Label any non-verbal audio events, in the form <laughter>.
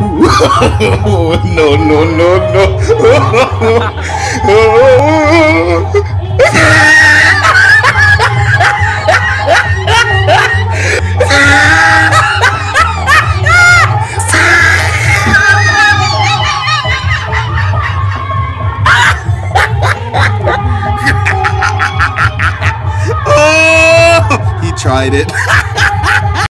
no, no, no, no. Oh, he tried it. <laughs>